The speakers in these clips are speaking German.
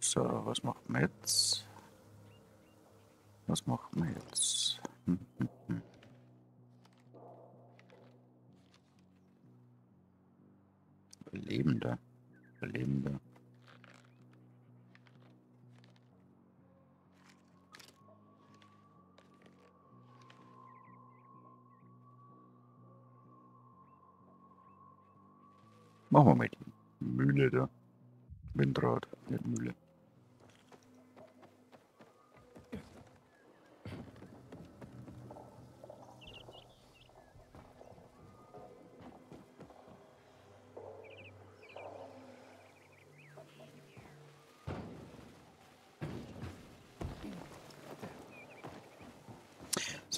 So, was machen wir jetzt? Was machen wir jetzt? Hm, hm, hm. Machen wir die Mühle da. Windrad, nicht Mühle.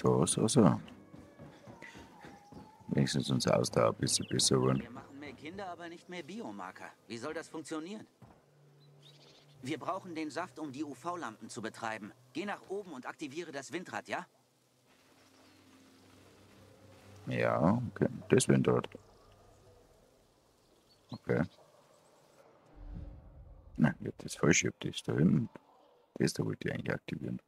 So, so, so. Wenigstens unser Ausdauer ein bisschen besser geworden. Wir machen mehr Kinder, aber nicht mehr Biomarker. Wie soll das funktionieren? Wir brauchen den Saft, um die UV-Lampen zu betreiben. Geh nach oben und aktiviere das Windrad, ja? Ja, okay. Das Windrad. Okay. Nein, ich hab das falsch, ich hab das da hinten. Das da wollte ich eigentlich aktivieren.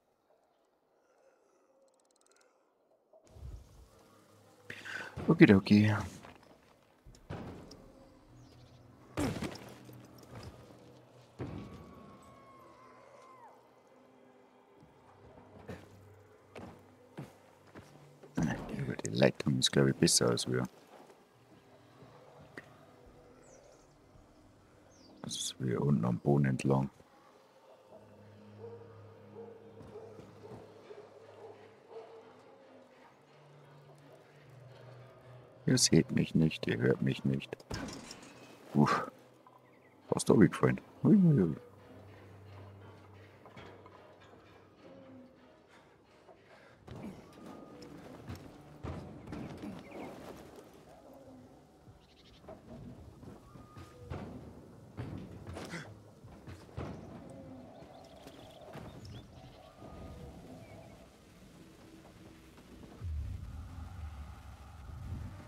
Über die Leitung ist, glaube ich, besser als wir. Ist wie unten am Boden entlang. Ihr seht mich nicht, ihr hört mich nicht. Uff. Fast gefallen. Uiuiui.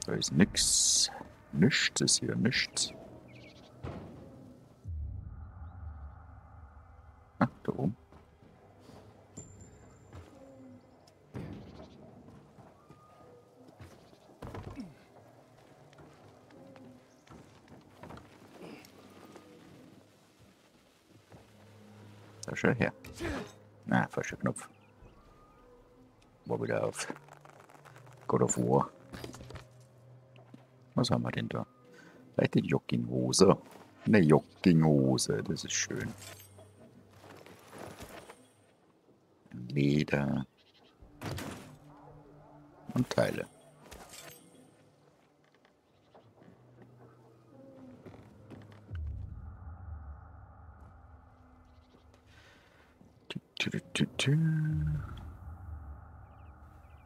Da ist nix. Nichts ist hier, nichts. Ah, da oben. Da her. Na, falscher Knopf. War wieder auf God of War. Was haben wir denn da? Vielleicht die Jogginghose. Eine Jogginghose, das ist schön. Leder. Und Teile.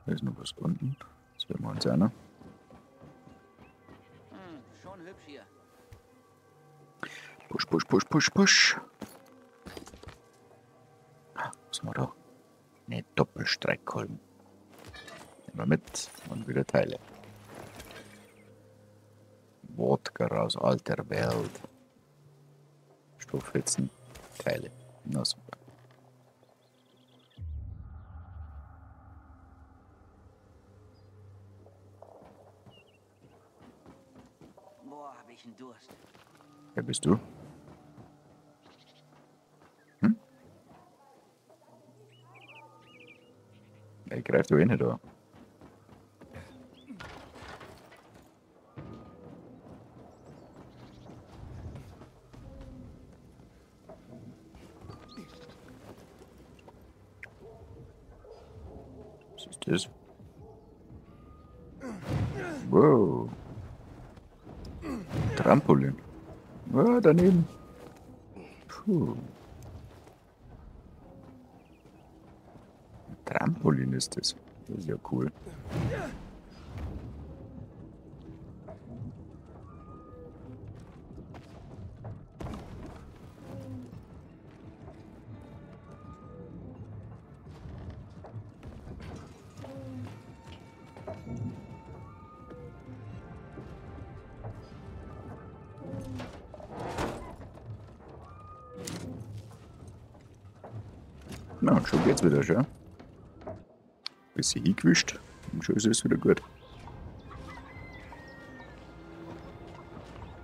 Da ist noch was unten. Das werden wir uns einer. Push, push, push, push, push. Ah, was haben wir da? Eine Doppelstreckkolben. Nehmen wir mit und wieder Teile. Wodka aus alter Welt. Stoffhitzen, Teile. Na super. Boah, hab ich einen Durst. Wer bist du? Ich greif du eh nicht ist das? Das ist ja cool. Na, schon geht's wieder, schön. Bisschen hingewischt. Und schon ist es wieder gut.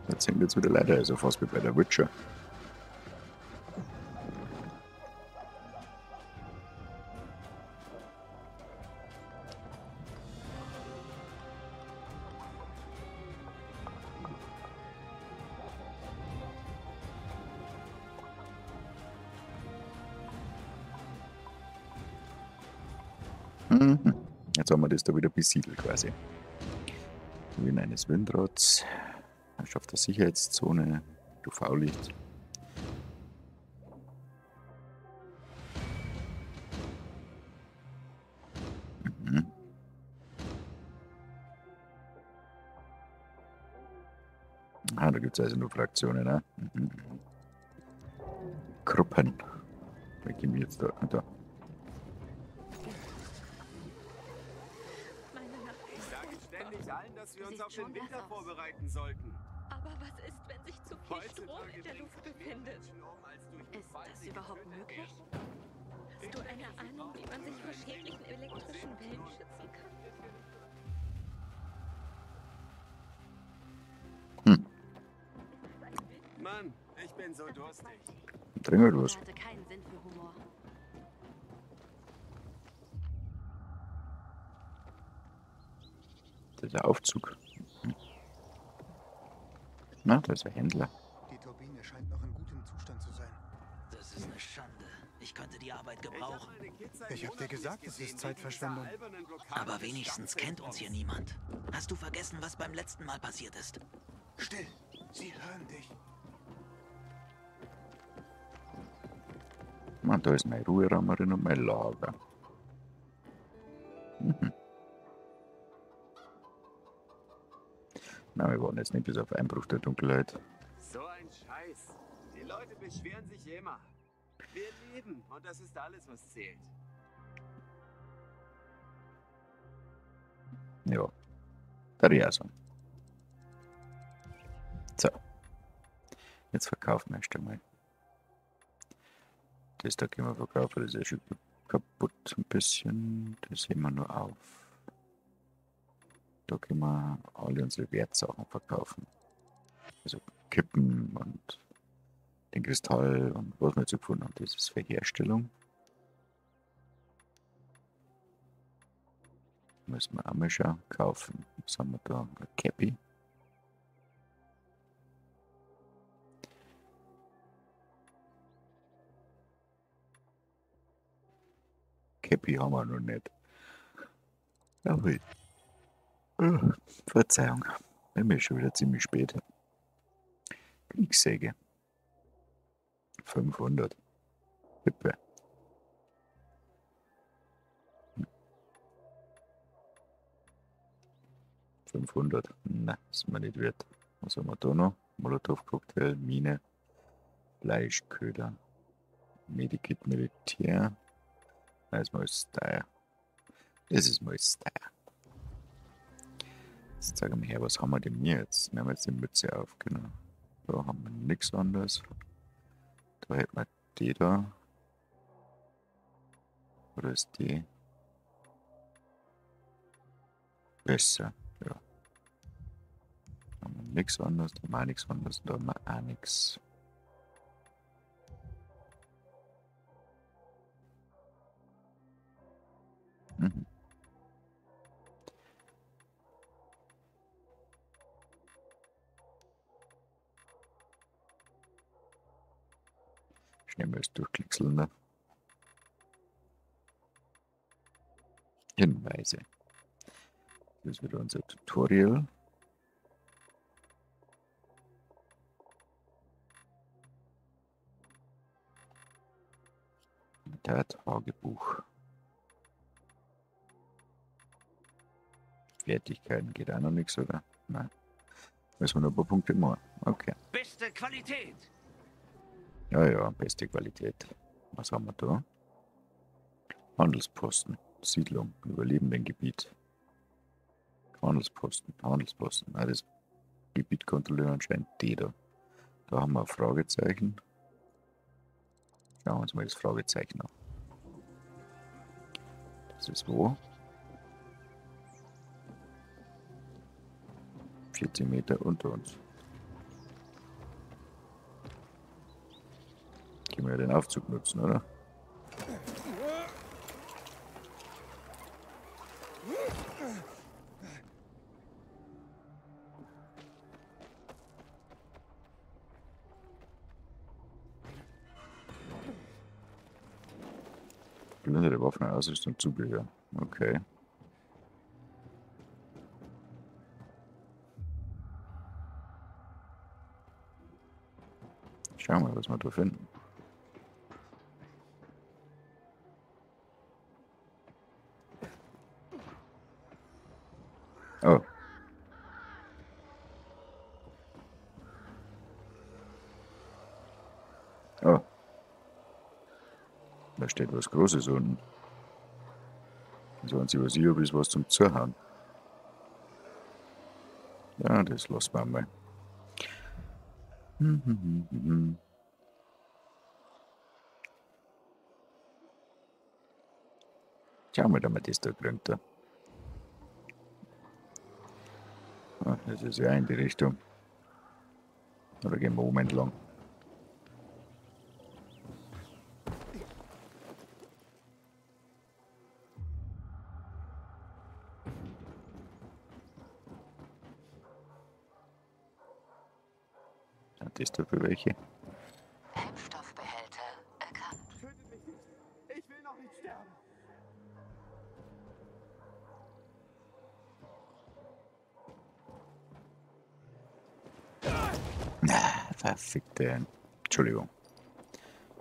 Jetzt sind jetzt wieder leider, also fast wie bei der Witcher. Das da wieder besiedelt quasi. Ruinen eines Windrads. Schafft der Sicherheitszone. UV-Licht. Mhm. Ah, da gibt es also nur Fraktionen, ne? Mhm. Gruppen. Da gehen wir jetzt da. da. Meine Nacht Ich ist sage ständig allen, dass wir uns auf den schon Winter aus. vorbereiten sollten. Aber was ist, wenn sich zu viel Strom Heutzutage in der Luft befindet? Um, Ist das überhaupt möglich? Hast du eine Ahnung, wie man sich vor schädlichen elektrischen Wellen schützen kann? Mann, ich bin so durstig. Dringend los. hatte keinen Sinn für Humor. Das ist der Aufzug. Na, da ist ein Händler. Die Turbine scheint noch in gutem Zustand zu sein. Das ist eine Schande. Ich könnte die Arbeit gebrauchen. Ich hab dir gesagt, es ist Zeitverschwendung. Aber wenigstens kennt uns hier niemand. Hast du vergessen, was beim letzten Mal passiert ist? Still! Sie hören dich. Na, da ist mein Ruheraummerin und mein Lager. Mhm. Na, wir waren jetzt nicht bis auf Einbruch der Dunkelheit. So ein Scheiß. Die Leute beschweren sich immer. Wir leben und das ist alles, was zählt. Ja, da ja so. So. Jetzt verkaufen wir erst einmal. Das da können wir verkaufen, das ist ja schon kaputt ein bisschen. Das heben wir nur auf. Da können wir alle unsere Wertsachen verkaufen. Also Kippen und den Kristall und was wir jetzt gefunden haben. Das ist für Herstellung. Müssen wir auch mal schauen, kaufen. Was haben wir da? Ein Cappy. Cappy haben wir noch nicht. Jawohl. Oh, Verzeihung. Mir ist schon wieder ziemlich spät. Kriegssäge. 500. Hippe. 500. Na, ist mir nicht wert. Was haben wir da noch? Molotow-Cocktail, Mine, Fleischköder, Medikit Militär. Das ist mal Style. Das ist mal Style. Jetzt sag mir her, was haben wir denn jetzt? Wir haben jetzt die Mütze auf, genau. Da haben wir nichts anderes. Da hätten wir die da. Oder ist die besser? Ja. Da haben wir nichts anderes, da haben wir nichts anderes, da haben wir auch nichts. Mhm. Das durchklickseln. Ne? Hinweise. Das ist wieder unser Tutorial. Tagebuch. Fertigkeiten geht auch noch nichts, oder? Nein. Müssen wir noch ein paar Punkte machen. Okay. Beste Qualität! Ja, ja, beste Qualität. Was haben wir da? Handelsposten, Siedlung, überlebenden Gebiet. Handelsposten, Handelsposten. Ah, das Gebiet kontrollieren anscheinend die da. Da haben wir ein Fragezeichen. Schauen wir uns mal das Fragezeichen an. Das ist wo? 14 Meter unter uns. Können wir den Aufzug nutzen, oder? Plündere Waffen, Ausrüstung, Zubehör. Okay. Schauen wir, was wir da finden. Oh. Oh. Da steht was Großes unten. Sollen Sie was hier bis was zum Zuhauen. Ja, das lassen wir mal. Schauen wir, dass wir das da kriegen. Ah, das ist ja in die Richtung. Oder gehen wir oben entlang? Hat das da für welche? Impfstoffbehälter erkannt. Tötet mich nicht. Ich will noch nicht sterben. Na, verfickte. Entschuldigung.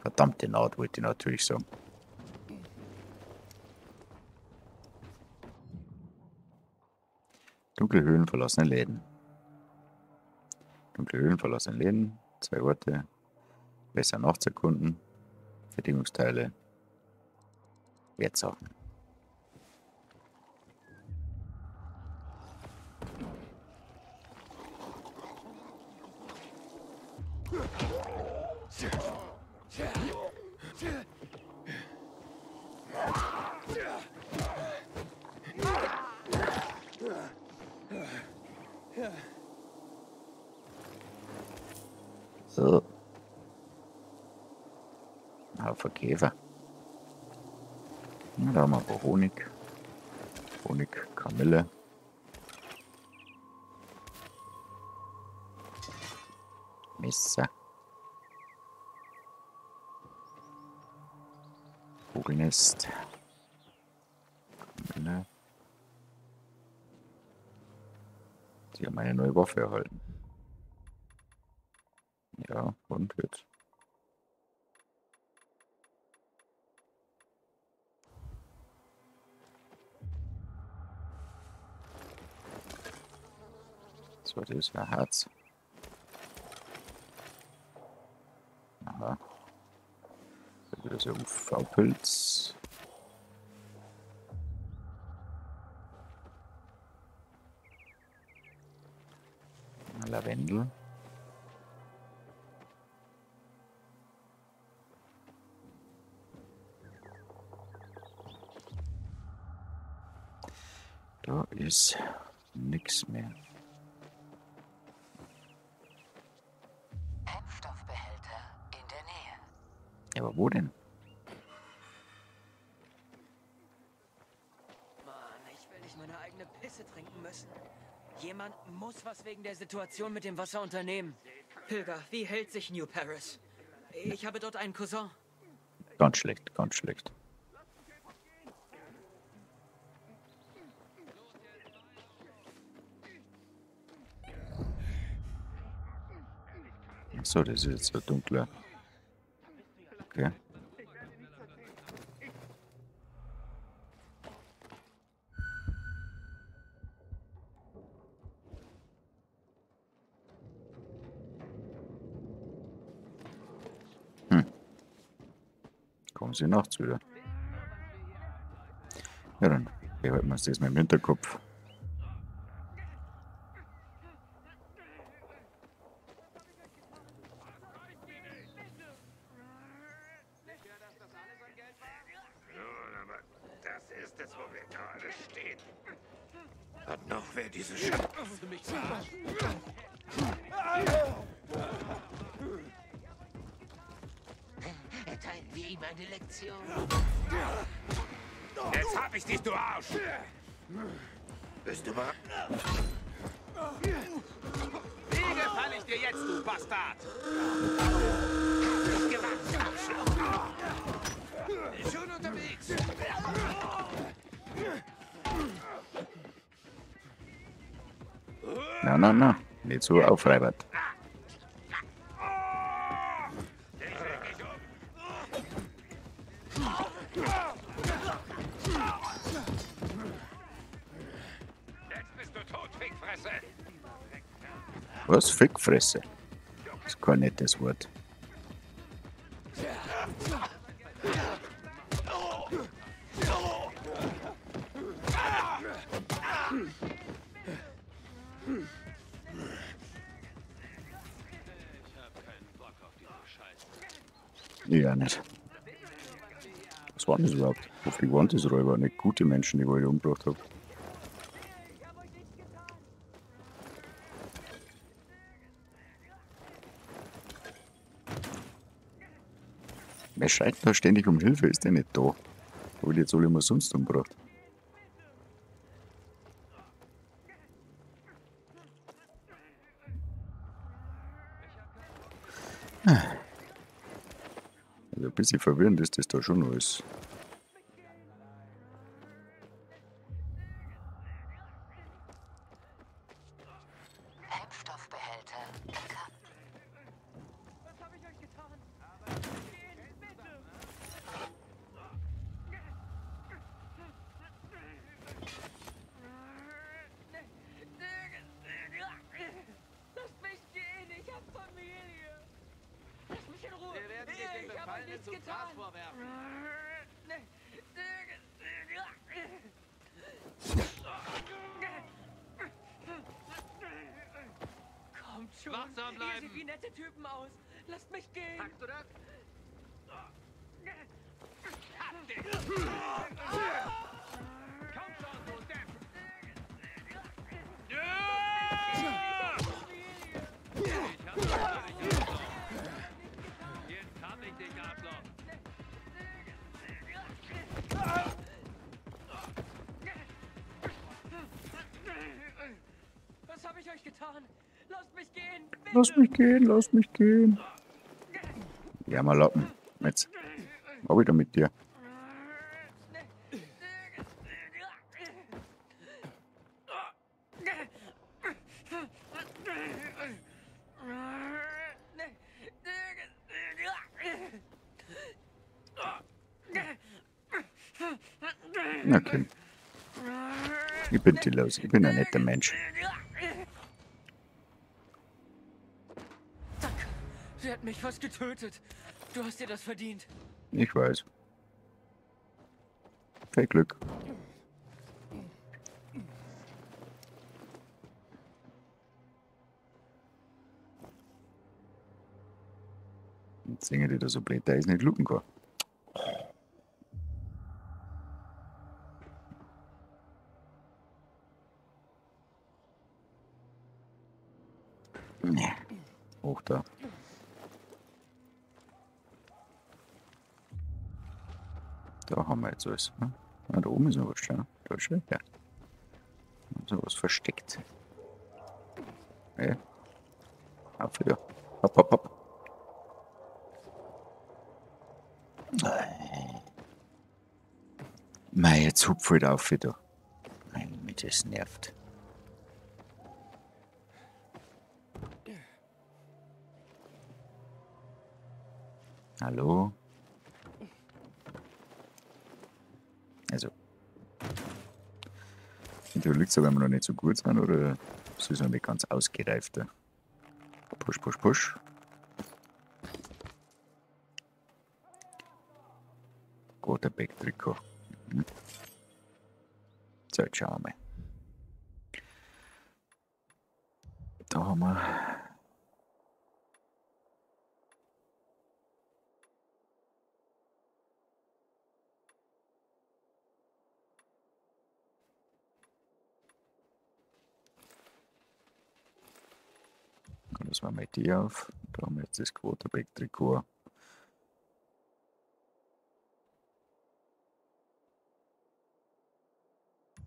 Verdammte Naht wollte ich natürlich sagen. Dunkle Höhlen verlassene Läden. Dunkle Höhlen verlassene Läden. Zwei Orte. Besser nachzuerkunden. Fertigungsteile. Wertsachen. So. Käfer. Na, da haben wir Honig. Honig, Kamille. Messer. Vogelnest. Kamille. Sie haben eine neue Waffe erhalten. Ja, und jetzt. Das ist ein Herz. Aha. Da wird das ja UV-Pilz. Lavendel. Da ist nichts mehr. Ja, aber wo denn? Mann, ich will nicht meine eigene Pisse trinken müssen. Jemand muss was wegen der Situation mit dem Wasser unternehmen. Pilger, wie hält sich New Paris? Ich habe dort einen Cousin. Ganz schlecht, ganz schlecht. So, das ist jetzt so dunkler. Sie nachts wieder. Ja, dann behalten wir uns das mal im Hinterkopf. Nun, aber das ist es diese Scheiße. Willst du mich verarschen? Erteilen wir ihm eine Lektion. Jetzt hab ich dich, du Arsch! Bist du bereit? Wie gefall ich dir jetzt, du Bastard? Nicht gewagt, Arschloch! Schon unterwegs! Na, na, na. Nicht so aufreibert. Was? Fickfresse. Das ist kein nettes Wort. Ja, nicht. Was war denn das überhaupt? Wofür waren das Räuber? Nicht gute Menschen, die ich umgebracht habe. Wer schreit da ständig um Hilfe? Ist der nicht da? Ich jetzt alle mal sonst umgebracht? Also ein bisschen verwirrend ist das da schon alles. Lass mich gehen, lass mich gehen. Ja, mal locken. Jetzt. Auch wieder mit dir. Okay. Ich bin die los. Ich bin ein netter Mensch. Danke. Sie hat mich fast getötet. Du hast dir das verdient. Ich weiß. Viel Glück. Jetzt singen die da so blöd, der ist nicht lupen kann. Nee. Hoch da. Da haben wir jetzt alles. Ne? Ah, da oben ist noch was, schau. Da ist schon. So was versteckt. Ja. Auf wieder. Hopp, hopp, hopp. Mei, jetzt hupf halt auf wieder. Mein, mich das nervt. Hallo? Also. Es aber noch nicht so gut sind oder ist noch nicht ganz ausgereifter. Push, push, push. Quarterback-Trikot. Mhm. So, jetzt schauen wir mal. Da haben wir. Zweimal die auf. Da haben wir jetzt das Quarterback-Trikot.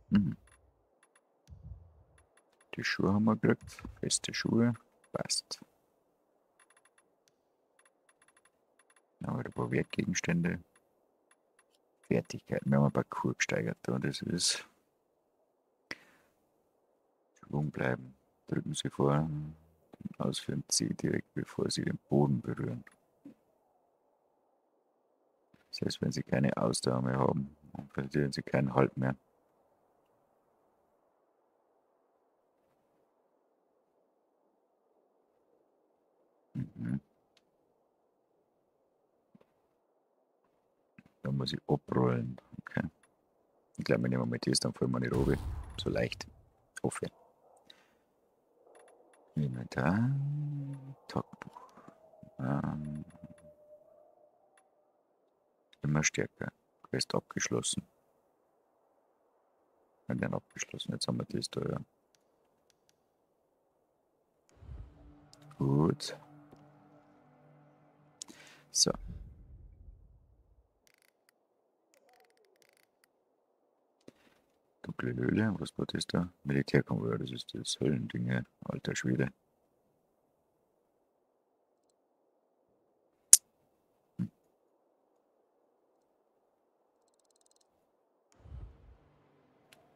Mhm. Die Schuhe haben wir gekriegt. Feste Schuhe. Passt. Dann wir ein paar Wertgegenstände. Fertigkeiten. Wir haben ein Parcours gesteigert. Da. Das ist Schwung bleiben. Drücken Sie vor. Ausführen C direkt bevor Sie den Boden berühren. Heißt, wenn Sie keine Ausdauer mehr haben, dann verlieren Sie keinen Halt mehr. Mhm. Da muss ich abrollen. Okay. Ich glaube, wenn ich mal mit das, dann fallen wir nicht runter. So leicht. Hoffe. Inventar. Tagebuch. Ähm. Immer stärker. Quest abgeschlossen. Wenn dann abgeschlossen. Jetzt haben wir da, ja. Gut. So. Dunkle Höhle, was war das da? Militärkonvoi, das ist das Höllendinge, alter Schwede. Hm.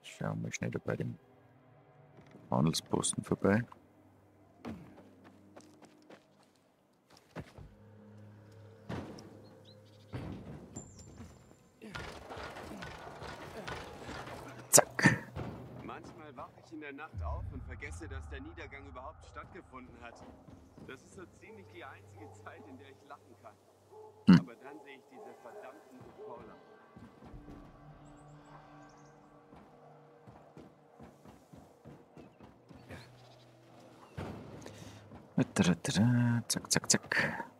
Schauen wir schnell bei dem Handelsposten vorbei. Der Nacht auf und vergesse, dass der Niedergang überhaupt stattgefunden hat. Das ist so ziemlich die einzige Zeit, in der ich lachen kann. Hm. Aber dann sehe ich diese verdammten. Tada, Zack, zack, zack.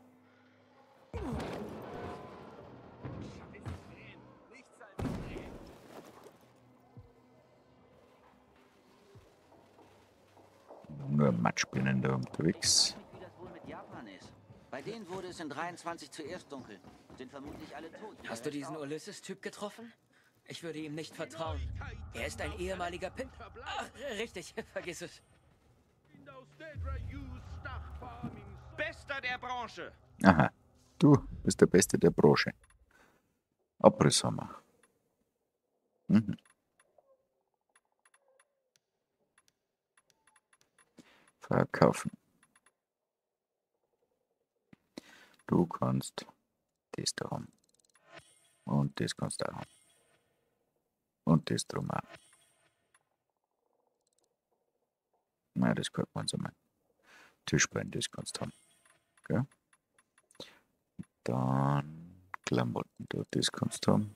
Ist. Bei denen wurde es in 23 zuerst dunkel. Sind vermutlich alle tot. Hast du diesen Ulysses-Typ getroffen? Ich würde ihm nicht vertrauen. Er ist ein ehemaliger Pimp. Ach, richtig, vergiss es. Bester der Branche. Aha, du bist der Beste der Branche. Abriss haben wir. Mhm. Verkaufen. Du kannst das da haben. Und das kannst du auch haben. Und das drum auch. Na, das könnte man so mal. Tischbein, das kannst du haben. Gell? Dann Klamotten, da, das kannst du haben.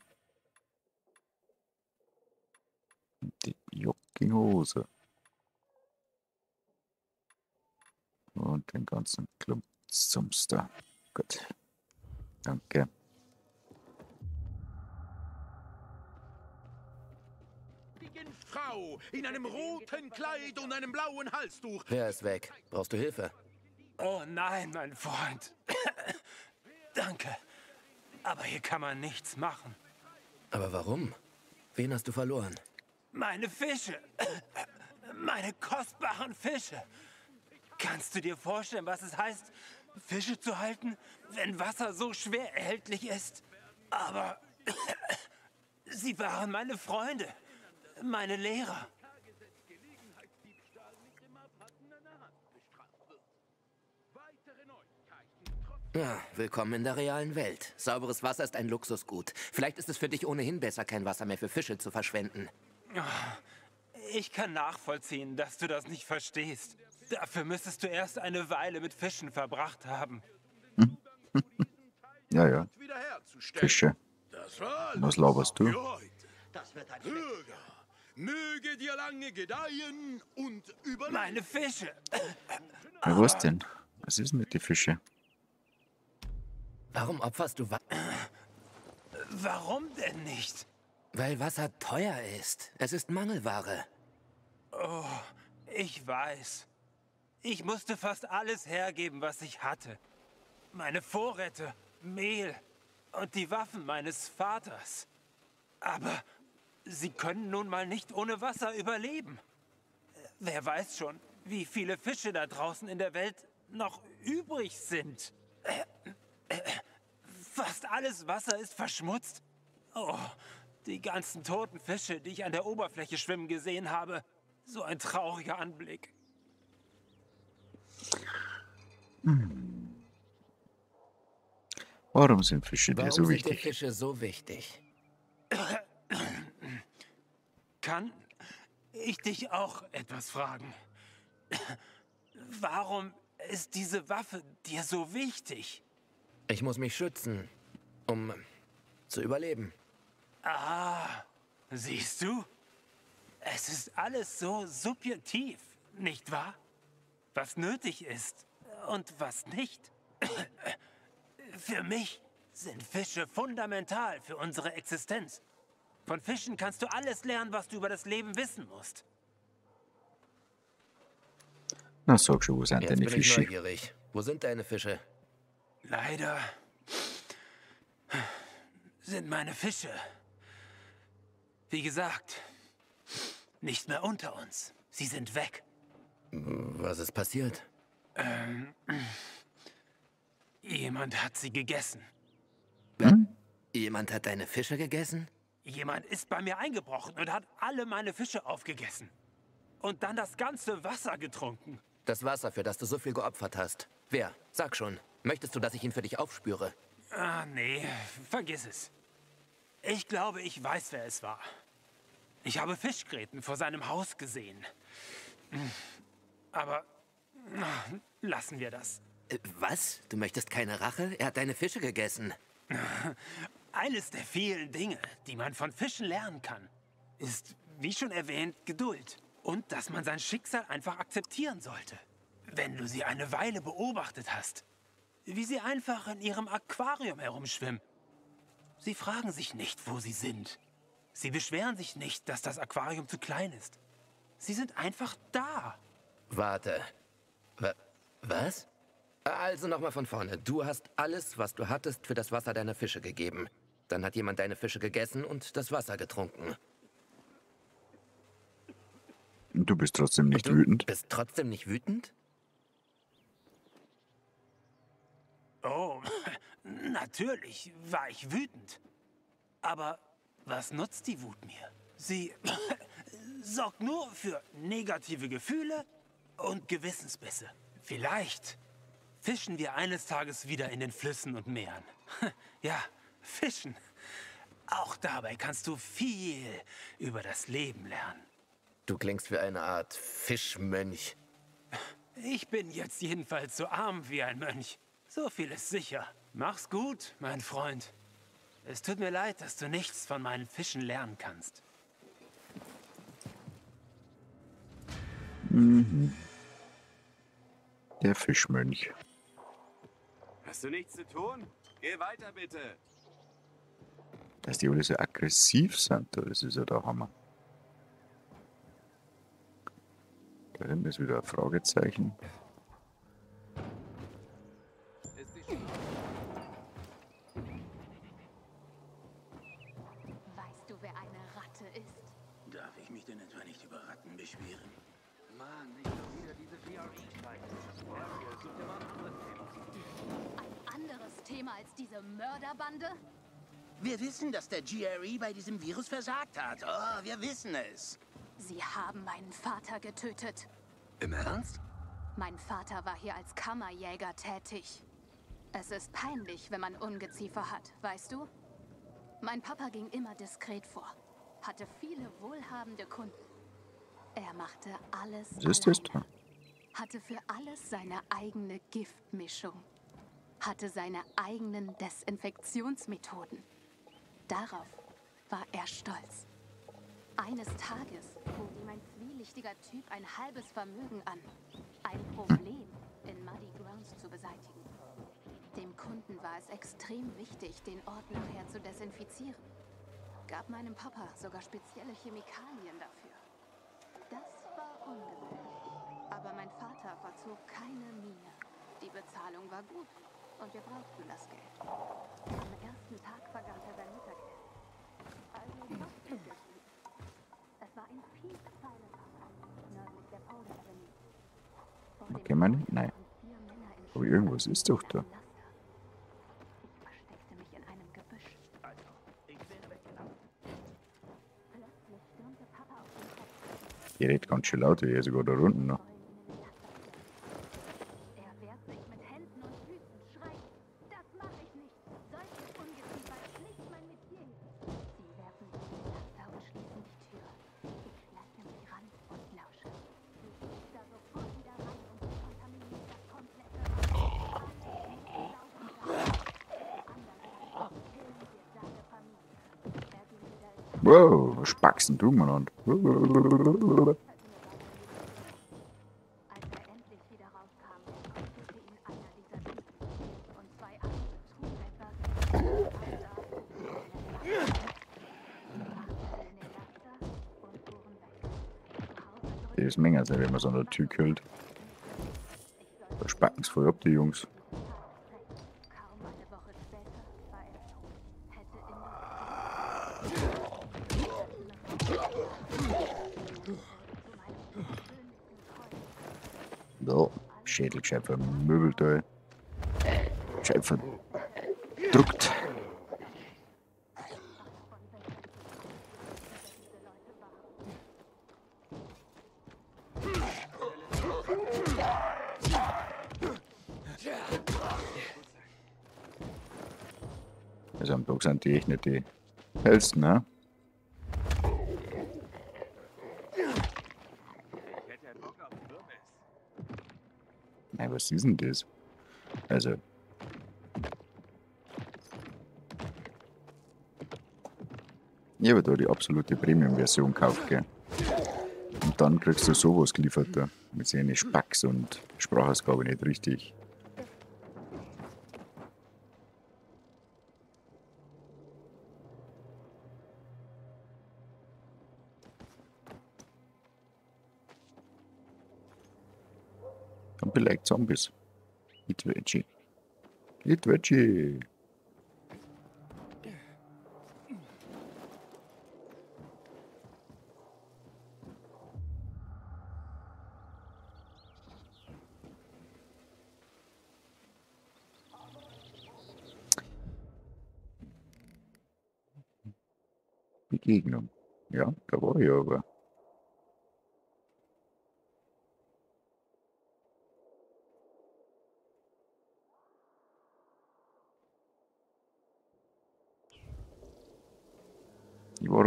Und die Jogginghose. Und den ganzen Klumpsums da. Gut. Danke. Frau in einem roten Kleid und einem blauen Halstuch. Wer ist weg? Brauchst du Hilfe? Oh nein, mein Freund. Danke. Aber hier kann man nichts machen. Aber warum? Wen hast du verloren? Meine Fische. Meine kostbaren Fische. Kannst du dir vorstellen, was es heißt, Fische zu halten, wenn Wasser so schwer erhältlich ist? Aber sie waren meine Freunde, meine Lehrer. Ja, willkommen in der realen Welt. Sauberes Wasser ist ein Luxusgut. Vielleicht ist es für dich ohnehin besser, kein Wasser mehr für Fische zu verschwenden. Ich kann nachvollziehen, dass du das nicht verstehst. Dafür müsstest du erst eine Weile mit Fischen verbracht haben. Ja, ja. Fische. Was laberst du? möge dir lange gedeihen und überleben. Meine Fische. Ja, was denn? Was ist mit den Fische? Warum opferst du Wasser? Warum denn nicht? Weil Wasser teuer ist. Es ist Mangelware. Oh, ich weiß. Ich musste fast alles hergeben, was ich hatte. Meine Vorräte, Mehl und die Waffen meines Vaters. Aber sie können nun mal nicht ohne Wasser überleben. Wer weiß schon, wie viele Fische da draußen in der Welt noch übrig sind. Fast alles Wasser ist verschmutzt. Oh, die ganzen toten Fische, die ich an der Oberfläche schwimmen gesehen habe. So ein trauriger Anblick. Warum sind Fische dir Warum so sind dir wichtig? Fische so wichtig? Kann ich dich auch etwas fragen? Warum ist diese Waffe dir so wichtig? Ich muss mich schützen, um zu überleben. Ah, siehst du? Es ist alles so subjektiv, nicht wahr? Was nötig ist und was nicht. Für mich sind Fische fundamental für unsere Existenz. Von Fischen kannst du alles lernen, was du über das Leben wissen musst. Na, sag schon, wo sind Jetzt deine bin ich Fische? neugierig. Wo sind deine Fische? Leider sind meine Fische, wie gesagt, nicht mehr unter uns. Sie sind weg. Was ist passiert? Ähm, jemand hat sie gegessen. Jemand hat deine Fische gegessen? Jemand ist bei mir eingebrochen und hat alle meine Fische aufgegessen. Und dann das ganze Wasser getrunken. Das Wasser, für das du so viel geopfert hast. Wer? Sag schon. Möchtest du, dass ich ihn für dich aufspüre? Ah, nee, vergiss es. Ich glaube, ich weiß, wer es war. Ich habe Fischgräten vor seinem Haus gesehen. Aber lassen wir das. Äh, Was? Du möchtest keine Rache? Er hat deine Fische gegessen. Eines der vielen Dinge, die man von Fischen lernen kann, ist, wie schon erwähnt, Geduld. Und dass man sein Schicksal einfach akzeptieren sollte. Wenn du sie eine Weile beobachtet hast, wie sie einfach in ihrem Aquarium herumschwimmen. Sie fragen sich nicht, wo sie sind. Sie beschweren sich nicht, dass das Aquarium zu klein ist. Sie sind einfach da. Warte. Wa was? Also nochmal von vorne. Du hast alles, was du hattest, für das Wasser deiner Fische gegeben. Dann hat jemand deine Fische gegessen und das Wasser getrunken. Du bist trotzdem nicht du wütend? Bist trotzdem nicht wütend? Oh, natürlich war ich wütend. Aber was nutzt die Wut mir? Sie sorgt nur für negative Gefühle und Gewissensbisse. Vielleicht fischen wir eines Tages wieder in den Flüssen und Meeren. Ja, fischen. Auch dabei kannst du viel über das Leben lernen. Du klingst wie eine Art Fischmönch. Ich bin jetzt jedenfalls so arm wie ein Mönch. So viel ist sicher. Mach's gut, mein Freund. Es tut mir leid, dass du nichts von meinen Fischen lernen kannst. Der Fischmönch. Hast du nichts zu tun? Geh weiter, bitte. Dass die alle so aggressiv sind, das ist ja der Hammer. Da hinten ist wieder ein Fragezeichen. Weißt du, wer eine Ratte ist? Darf ich mich denn etwa nicht über Ratten beschweren? Mann, nicht schon wieder diese GRE-Scheiße. Sergio, such dir mal ein anderes Thema. Ein anderes Thema als diese Mörderbande? Wir wissen, dass der GRE bei diesem Virus versagt hat. Oh, wir wissen es. Sie haben meinen Vater getötet. Im Ernst? Mein Vater war hier als Kammerjäger tätig. Es ist peinlich, wenn man Ungeziefer hat, weißt du? Mein Papa ging immer diskret vor, hatte viele wohlhabende Kunden. Er machte alles Was ist das alleine. hatte für alles seine eigene Giftmischung, hatte seine eigenen Desinfektionsmethoden. Darauf war er stolz. Eines Tages bot ihm ein zwielichtiger Typ ein halbes Vermögen an, ein Problem in Muddy Grounds zu beseitigen. Dem Kunden war es extrem wichtig, den Ort nachher zu desinfizieren. Gab meinem Papa sogar spezielle Chemikalien dafür. Das war ungewöhnlich. Aber mein Vater verzog keine Miene. Die Bezahlung war gut und wir brauchten das Geld. Am ersten Tag vergaß er sein Mittagessen. Also es war ein piekfeines Haus, nördlich der Powder Avenue. Vor dem Okay, meine? Nein. Aber irgendwas ist doch da. Ich versteckte mich in einem Gebüsch. Also, ich wäre weggelaufen. Plötzlich stürmte Papa auf den Kopf. Die redet ganz schön laut, wie er sogar da unten noch. Er wehrt sich mit Händen und Füßen, schreit. Das mache ich nicht. Solches Ungeziefer ist nicht mein Metier. Sie werfen sich in den Laster und schließen die Tür. Ich schleiche mich ran und lausche. Sie fliegt da sofort wieder rein und kontaminiert das komplette Raum. Andererseits killen wir seine Familie. Er ging wieder ins Wow, was spackst denn du, Mann? Als er endlich wieder rauskam, entkomplete ihn einer dieser Typen. Und zwei andere trugen etwas Das ist Menge, wenn man so eine Tür killt. Da spacken's voll ab, die Jungs. Kaum eine Woche später war er tot. Hätte in So, Schädel gescheit vermöbelt, ey. Gescheit verdruckt. Also am Tag sind die echt nicht die hellsten, ne? Ich hätte ja Bock auf Kirmes. Nein, was ist denn das? Also. Ich habe da die absolute Premium-Version gekauft, gell? Und dann kriegst du sowas geliefert da. Mit seinen Spacks und Sprachausgabe nicht richtig. Zombies. Mit Veggie. Mit Veggie. Begegnung. Ja, da war ich aber.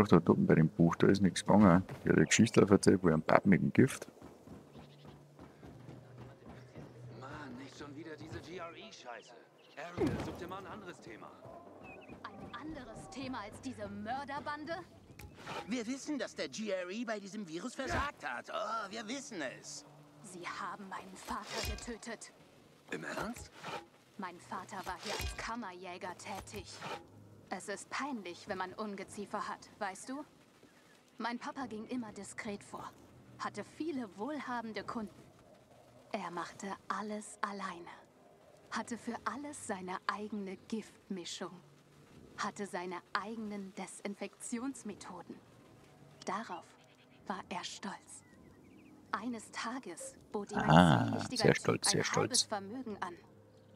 Da oben bei dem Buch, da ist nichts gegangen. Ich habe eine Geschichte erzählt, wo ich einen Pap mit dem Gift. Mann, nicht schon wieder diese GRE-Scheiße. Ariel, such dir mal ein anderes Thema. Ein anderes Thema als diese Mörderbande? Wir wissen, dass der GRE bei diesem Virus versagt hat. Oh, wir wissen es. Sie haben meinen Vater getötet. Im Ernst? Mein Vater war hier als Kammerjäger tätig. Es ist peinlich, wenn man Ungeziefer hat, weißt du? Mein Papa ging immer diskret vor, hatte viele wohlhabende Kunden. Er machte alles alleine, hatte für alles seine eigene Giftmischung, hatte seine eigenen Desinfektionsmethoden. Darauf war er stolz. Eines Tages bot ihm ein Ah, sehr stolz, ein sehr halbes stolz. Vermögen an,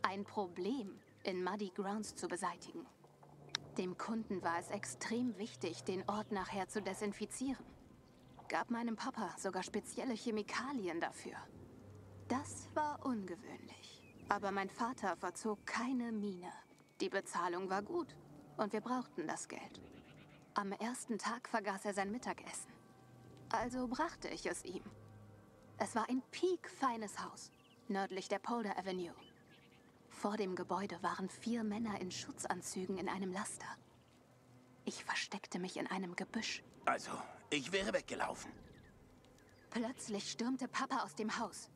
ein Problem in Muddy Grounds zu beseitigen. Dem Kunden war es extrem wichtig, den Ort nachher zu desinfizieren. Gab meinem Papa sogar spezielle Chemikalien dafür. Das war ungewöhnlich. Aber mein Vater verzog keine Miene. Die Bezahlung war gut und wir brauchten das Geld. Am ersten Tag vergaß er sein Mittagessen. Also brachte ich es ihm. Es war ein piekfeines Haus, nördlich der Polder Avenue. Vor dem Gebäude waren vier Männer in Schutzanzügen in einem Laster. Ich versteckte mich in einem Gebüsch. Also, ich wäre weggelaufen. Plötzlich stürmte Papa aus dem Haus.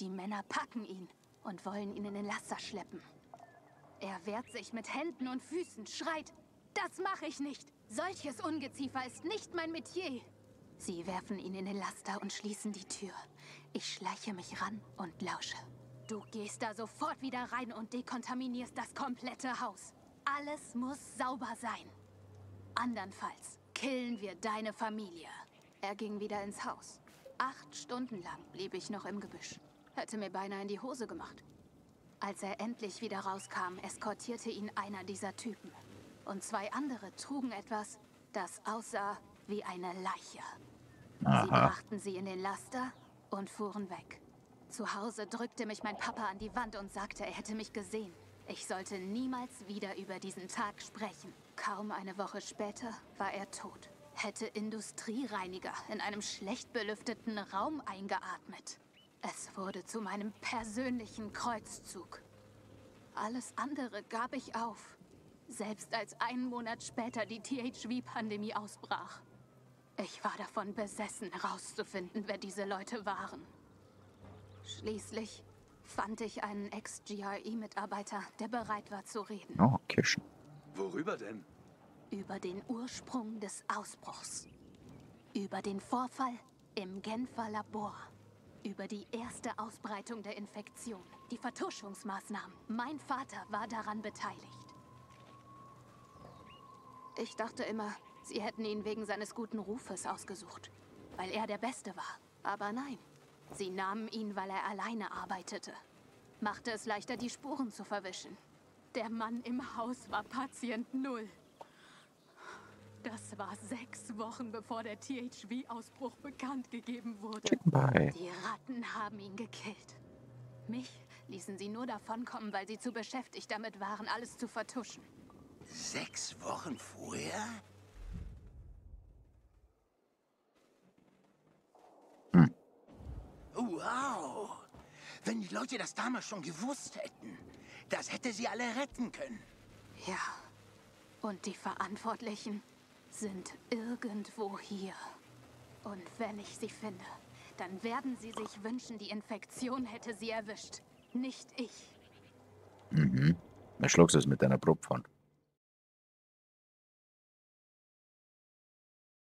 Die Männer packen ihn und wollen ihn in den Laster schleppen. Er wehrt sich mit Händen und Füßen, schreit, das mache ich nicht. Solches Ungeziefer ist nicht mein Metier. Sie werfen ihn in den Laster und schließen die Tür. Ich schleiche mich ran und lausche. Du gehst da sofort wieder rein und dekontaminierst das komplette Haus. Alles muss sauber sein. Andernfalls killen wir deine Familie. Er ging wieder ins Haus. Acht Stunden lang blieb ich noch im Gebüsch. Hätte mir beinahe in die Hose gemacht. Als er endlich wieder rauskam, eskortierte ihn einer dieser Typen. Und zwei andere trugen etwas, das aussah wie eine Leiche. Sie Aha. brachten sie in den Laster und fuhren weg. Zu Hause drückte mich mein Papa an die Wand und sagte, er hätte mich gesehen. Ich sollte niemals wieder über diesen Tag sprechen. Kaum eine Woche später war er tot. Hätte Industriereiniger in einem schlecht belüfteten Raum eingeatmet. Es wurde zu meinem persönlichen Kreuzzug. Alles andere gab ich auf. Selbst als einen Monat später die THV-Pandemie ausbrach. Ich war davon besessen, herauszufinden, wer diese Leute waren. Schließlich fand ich einen Ex-GRE-Mitarbeiter, der bereit war zu reden. Oh, Kirschen. Worüber denn? Über den Ursprung des Ausbruchs. Über den Vorfall im Genfer Labor. Über die erste Ausbreitung der Infektion. Die Vertuschungsmaßnahmen. Mein Vater war daran beteiligt. Ich dachte immer, sie hätten ihn wegen seines guten Rufes ausgesucht. Weil er der Beste war. Aber nein. Sie nahmen ihn, weil er alleine arbeitete. Machte es leichter, die Spuren zu verwischen. Der Mann im Haus war Patient Null. Das war sechs Wochen bevor der THV-Ausbruch bekannt gegeben wurde. Die Ratten haben ihn gekillt. Mich ließen sie nur davonkommen, weil sie zu beschäftigt damit waren, alles zu vertuschen. Sechs Wochen vorher? Wow! Wenn die Leute das damals schon gewusst hätten, das hätte sie alle retten können. Ja. Und die Verantwortlichen sind irgendwo hier. Und wenn ich sie finde, dann werden sie sich wünschen, die Infektion hätte sie erwischt. Nicht ich. Mhm. Dann schlagst du es mit deiner Propfhand.